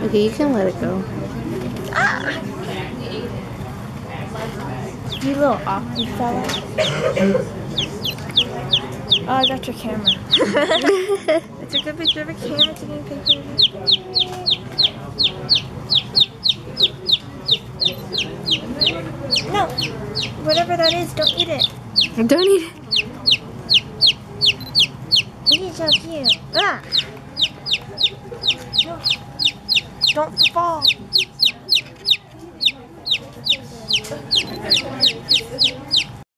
Okay, you can let it go. You little awkward fella. Oh, I got your camera. it's a good picture of a camera taking a picture. No, whatever that is, don't eat it. Don't eat it. He's so cute. Ah. Don't fall.